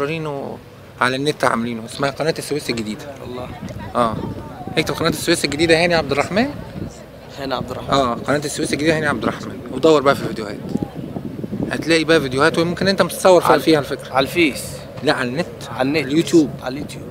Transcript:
مقررينه على النت عاملينه. اسمها قناة السويس الجديدة. الله. آه. اكتب قناة السويس الجديدة هاني عبد الرحمن؟ هاني عبد الرحمن. آه. قناة السويس الجديدة هاني عبد الرحمن. ودور بقى في فيديوهات. هتلاقي بقى فيديوهات وممكن انت متصور فيها على- فيها على فكرة على الفيس. لا على النت. على النت. اليوتيوب. على اليوتيوب.